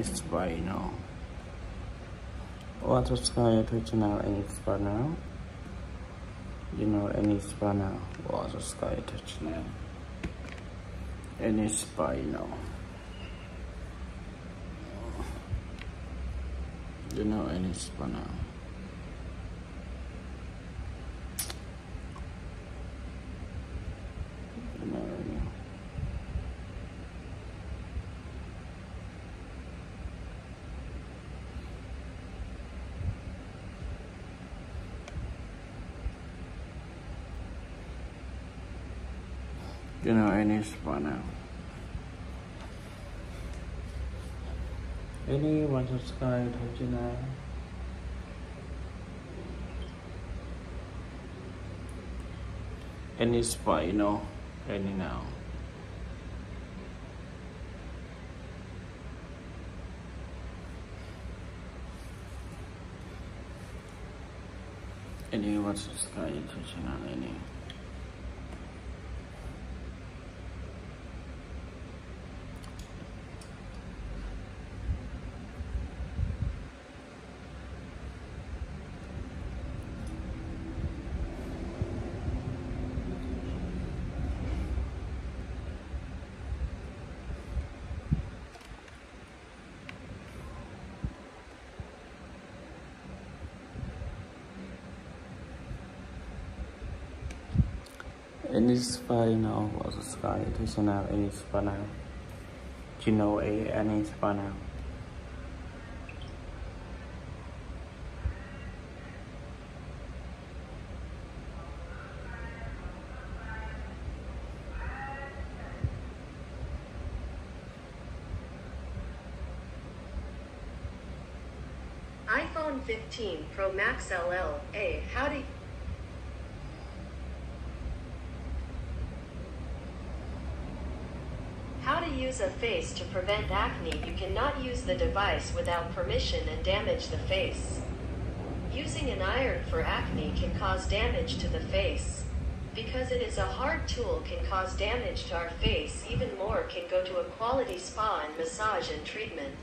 any spa now. What is going to know any spa now? You know any spa now? What is going to know? Any spa now? You know any spa now? You know any? You know any spa now? Any want to know? Any spa, you know? Any now? Any want to sky to you? Any? Any a sky know? Any you know a any spa iPhone 15 Pro Max LL. A. How do How to use a face to prevent acne. You cannot use the device without permission and damage the face. Using an iron for acne can cause damage to the face. Because it is a hard tool can cause damage to our face, even more can go to a quality spa and massage and treatment.